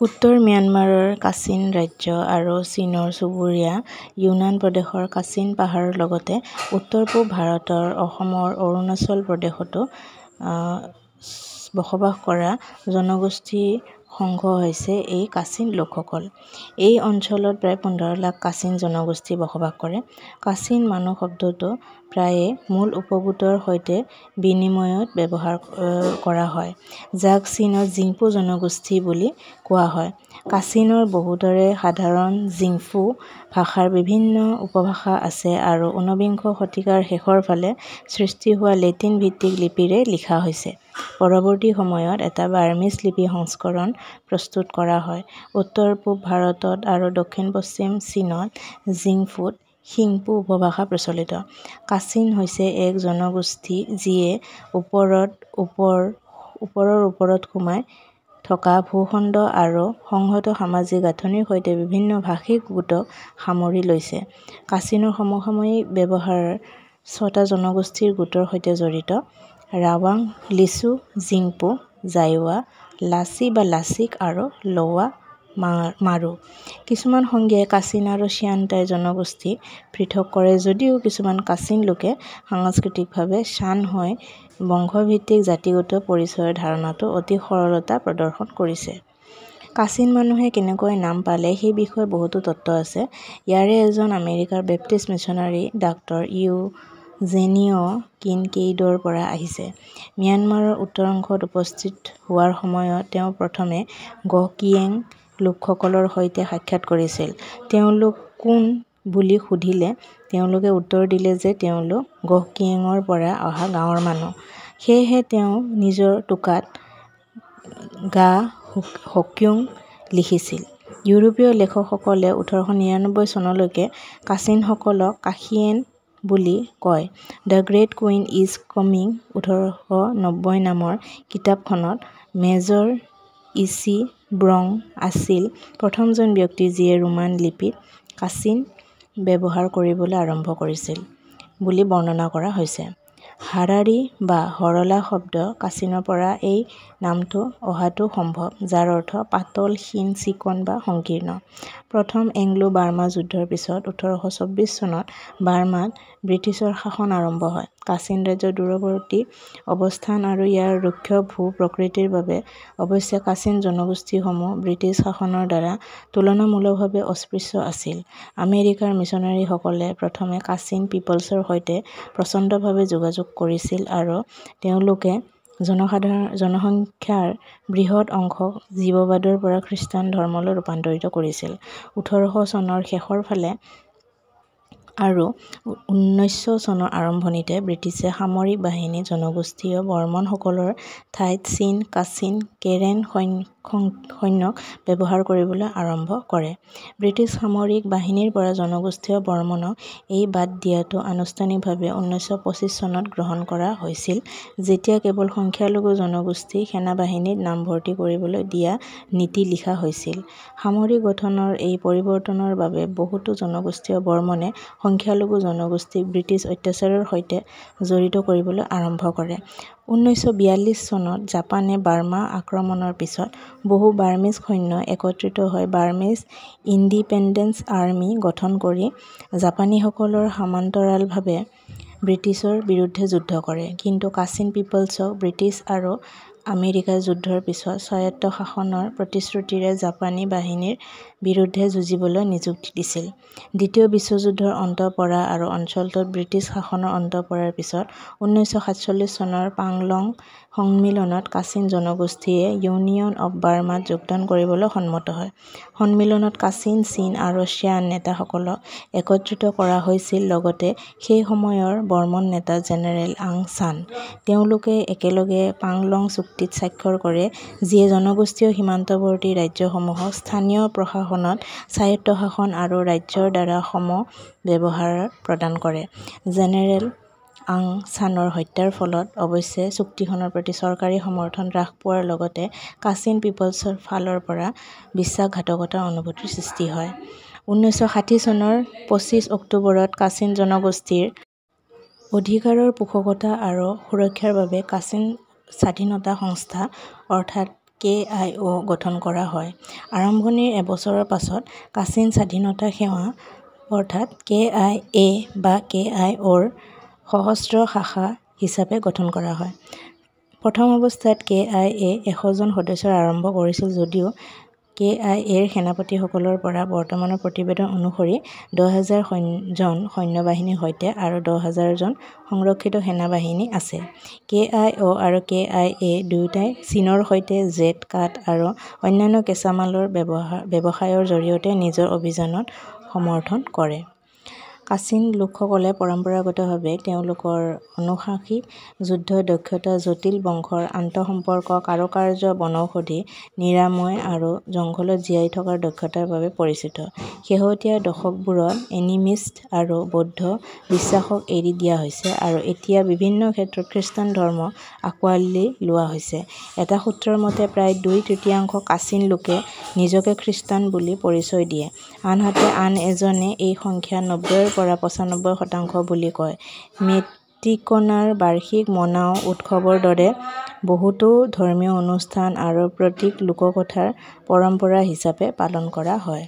উত্তৰ ম্যানমাৰৰ কাচিন ৰাজ্য আৰু চীনৰ চুবুৰীয়া ইউনান প্ৰদেশৰ কাচিন পাহাৰৰ লগতে উত্তৰ-পূব ভাৰতৰ অসমৰ অৰুণাচল প্ৰদেশতো বসবাস কৰা জনগোষ্ঠীৰ সংঘ হৈছে এই কাচিন লোকসকল। এই অঞ্চলত প্ৰায় পোন্ধৰ লাখ কাচিন জনগোষ্ঠী বসবাস কৰে। কাচিন মানুহ শব্দটো প্ৰায়ে মূল উপগোটৰ সৈতে বিনিময়ত ব্যৱহাৰ কৰা হয়, যাক চীনত জিংফু জনগোষ্ঠী বুলি কোৱা হয়। কাচিনৰ বহুতৰে সাধাৰণ জিংফু ভাষাৰ বিভিন্ন উপভাষা আছে আৰু ঊনবিংশ শতিকাৰ শেষৰ ফালে সৃষ্টি হোৱা লেটিন ভিত্তিক লিপিৰে লিখা হৈছে। পৰৱৰ্তী সময়ত এটা বাৰ্মিজ লিপি সংস্কৰণ প্ৰস্তুত কৰা হয়। উত্তৰ-পূব ভাৰত আৰু দক্ষিণ-পশ্চিম চীনত জিংফুত শিংপো উপভাষা প্ৰচলিত। কাচিন হৈছে এক জনগোষ্ঠী যিয়ে ওপৰৰ ওপৰত সোমাই থকা ভূখণ্ড আৰু সংহত সামাজিক গাঁথনিৰ সৈতে বিভিন্ন ভাষিক গোটক সামৰি লৈছে। কাচিনৰ সমসাময়িক ব্যৱহাৰ ছটা জনগোষ্ঠীয় গোটৰ সৈতে জড়িত: ৰাৱাং, লিচু, জিংপো, জাইৱা, লাচি বা লাচিক আৰু লৱা মাৰো। কিছুমান সংজ্ঞাই কাচিন আৰু চিয়ানটাই জনগোষ্ঠীক পৃথক কৰে যদিও কিছুমান কাচিন লোকে সাংস্কৃতিকভাৱে চান হৈ বংশভিত্তিক জাতিগত পৰিচয়ৰ ধাৰণাটো অতি সৰলতা প্ৰদৰ্শন কৰিছে। কাচিন মানুহে কেনেকৈ নাম পালে সেই বিষয়ে বহুতো তত্ত্ব আছে। ইয়াৰে এজন আমেৰিকাৰ বেপ্টিষ্ট মিছনাৰী ডাক্তৰ ইউজেনিঅ কিনকেইডৰ পৰা আহিছে। ম্যানমাৰৰ উত্তৰ অংশত উপস্থিত হোৱাৰ সময়ত তেওঁ প্ৰথমে গহকিয়েং লোকসকলৰ সৈতে সাক্ষাৎ কৰিছিল। তেওঁলোক কোন বুলি সুধিলে তেওঁলোকে উত্তৰ দিলে যে তেওঁলোক গহকিয়েঙৰ পৰা অহা গাঁৱৰ মানুহ। সেয়েহে তেওঁ নিজৰ টোকাত গা হক্যুং লিখিছিল। ইউৰোপীয় লেখকসকলে ওঠৰশ নিৰানব্বৈ চনলৈকে কাচিনসকলক কাখিয়েন বুলি কয়। The great queen is coming ওঠৰশ নব্বৈ নামৰ কিতাপখনত মেজৰ ইচি ব্ৰং আছিল প্ৰথমজন ব্যক্তি যিয়ে ৰোমান লিপিত কাচিন ব্যৱহাৰ কৰিবলৈ আৰম্ভ কৰিছিল বুলি বৰ্ণনা কৰা হৈছে। হাৰাৰী বা সৰলা শব্দ কাচিনৰ পৰা এই নামটো অহাটো সম্ভৱ, যাৰ অৰ্থ পাতল, ক্ষীণ, চিকণ বা সংকীৰ্ণ। প্ৰথম এংলো-বাৰ্মা যুদ্ধৰ পিছত ওঠৰশ চৌব্বিশ চনত বাৰ্মাত ব্ৰিটিছৰ শাসন আৰম্ভ হয়। কাচিন ৰাজ্যৰ দূৰৱৰ্তী অৱস্থান আৰু ইয়াৰ ৰুক্ষ ভূ-প্ৰকৃতিৰ বাবে অৱশ্যে কাচিন জনগোষ্ঠীসমূহ ব্ৰিটিছ শাসনৰ দ্বাৰা তুলনামূলকভাৱে অস্পৃশ্য আছিল। আমেৰিকাৰ মিছনাৰীসকলে প্ৰথমে কাচিন পিপলছৰ সৈতে প্ৰচণ্ডভাৱে যোগাযোগ কৰিছিল আৰু তেওঁলোকে জনসংখ্যাৰ বৃহৎ অংশক জীৱবাদৰ পৰা খ্ৰীষ্টান ধৰ্মলৈ ৰূপান্তৰিত কৰিছিল। ওঠৰশ চনৰ শেষৰ ফালে আৰু ঊনৈছশ চনৰ আৰম্ভণিতে ব্ৰিটিছে সামৰিক বাহিনীত জনগোষ্ঠীয় বৰ্মনসকলৰ ঠাইত চীন, কাচিন, কেৰেন সৈন্যক ব্যৱহাৰ কৰিবলৈ আৰম্ভ কৰে। ব্ৰিটিছ সামৰিক বাহিনীৰ পৰা জনগোষ্ঠীয় বৰ্মনক এই বাদ দিয়াটো আনুষ্ঠানিকভাৱে ঊনৈছশ পঁচিশ চনত গ্ৰহণ কৰা হৈছিল যেতিয়া কেৱল সংখ্যালঘু জনগোষ্ঠীক সেনাবাহিনীত নামভৰ্তি কৰিবলৈ দিয়া নীতি লিখা হৈছিল। সামৰিক গঠনৰ এই পৰিৱৰ্তনৰ বাবে বহুতো জনগোষ্ঠীয় বৰ্মনে সংখ্যালঘু জনগোষ্ঠীক ব্ৰিটিছ অত্যাচাৰৰ সৈতে জড়িত কৰিবলৈ আৰম্ভ কৰে। ঊনৈছশ বিয়াল্লিশ চনত জাপানে বাৰ্মা আক্ৰমণৰ পিছত বহু বাৰ্মিজ সৈন্য একত্ৰিত হৈ বাৰ্মিজ ইণ্ডিপেণ্ডেন্স আৰ্মি গঠন কৰি জাপানীসকলৰ সমান্তৰালভাৱে ব্ৰিটিছৰ বিৰুদ্ধে যুদ্ধ কৰে। কিন্তু কাচিন পিপলছক ব্ৰিটিছ আৰু আমেৰিকাৰ যুদ্ধৰ পিছত স্বায়ত্তশাসনৰ প্ৰতিশ্ৰুতিৰে জাপানী বাহিনীৰ বিৰুদ্ধে যুঁজিবলৈ নিযুক্তি দিছিল। দ্বিতীয় বিশ্বযুদ্ধৰ অন্ত পৰা আৰু অঞ্চলটোত ব্ৰিটিছ শাসনৰ অন্ত পৰাৰ পিছত ঊনৈছশ সাতচল্লিশ চনৰ পাংলং সন্মিলনত কাচিন জনগোষ্ঠীয়ে ইউনিয়ন অৱ বাৰ্মাত যোগদান কৰিবলৈ সন্মত হয়। সন্মিলনত কাচিন, চীন আৰু চিয়ান নেতাসকলক একত্ৰিত কৰা হৈছিল লগতে সেই সময়ৰ বৰ্মন নেতা জেনেৰেল আং চান। তেওঁলোকে একেলগে পাংলং চুক্তিত স্বাক্ষৰ কৰে যিয়ে জনগোষ্ঠীয় সীমান্তৱৰ্তী ৰাজ্যসমূহক স্থানীয় প্ৰশাসনত স্বায়ত্তশাসন আৰু ৰাজ্যৰ দ্বাৰা সম ব্যৱহাৰ প্ৰদান কৰে। জেনেৰেল আং চানৰ হত্যাৰ ফলত অৱশ্যে চুক্তিখনৰ প্ৰতি চৰকাৰী সমৰ্থন হ্ৰাস পোৱাৰ লগতে কাচিন পিপলছৰ ফালৰ পৰা বিশ্বাসঘাতকতাৰ অনুভূতিৰ সৃষ্টি হয়। ঊনৈছশ ষাঠি চনৰ পঁচিশ অক্টোবৰত কাচিন জনগোষ্ঠীৰ অধিকাৰৰ পোষকতা আৰু সুৰক্ষাৰ বাবে কাচিন স্বাধীনতা সংস্থা অৰ্থাৎ কে আই অ' গঠন কৰা হয়। আৰম্ভণিৰ এবছৰৰ পাছত কাচিন স্বাধীনতা সেনা অৰ্থাৎ কে আই এ বা কে আই অ'ৰ সশস্ত্ৰ শাখা হিচাপে গঠন কৰা হয়। প্ৰথম অৱস্থাত কে আই এ এশ জন সদস্যৰে আৰম্ভ কৰিছিল যদিও কে আই এৰ সেনাপতিসকলৰ পৰা বৰ্তমানৰ প্ৰতিবেদন অনুসৰি দহ হাজাৰ জন সৈন্যবাহিনীৰ সৈতে আৰু দহ হাজাৰ জন সংৰক্ষিত সেনাবাহিনী আছে। কে আই অ' আৰু কে আই এ দুয়োটাই চীনৰ সৈতে জেট, কাঠ আৰু অন্যান্য কেঁচামালৰ ব্যৱসায়ৰ জৰিয়তে নিজৰ অভিযানক সমৰ্থন কৰে। কাচিন লোকসকলে পৰম্পৰাগতভাৱে তেওঁলোকৰ আনুষাগিক যুদ্ধ দক্ষতা, জটিল বংশৰ আন্তঃসম্পৰ্ক, কাৰুকাৰ্য, বনৌষধি, নিৰাময় আৰু জংঘলত জীয়াই থকাৰ দক্ষতাৰ বাবে পৰিচিত। শেহতীয়া দশকবোৰত এনিমিষ্ট আৰু বৌদ্ধ বিশ্বাসক এৰি দিয়া হৈছে আৰু এতিয়া বিভিন্ন ক্ষেত্ৰত খ্ৰীষ্টান ধৰ্ম আঁকোৱালি লোৱা হৈছে। এটা সূত্ৰৰ মতে, প্ৰায় দুই তৃতীয়াংশ কাচিন লোকে নিজকে খ্ৰীষ্টান বুলি পৰিচয় দিয়ে, আনহাতে আন এজনে এই সংখ্যা নব্বৈৰ পৰা পঁচানব্বৈ শতাংশ বুলি কয়। মেটিকনাৰ বাৰ্ষিক মনাও উৎসৱৰ দৰে বহুতো ধৰ্মীয় অনুষ্ঠান আৰু প্ৰতীক লোককথাৰ পৰম্পৰা হিচাপে পালন কৰা হয়।